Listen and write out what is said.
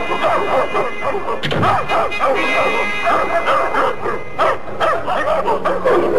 Oh, my God.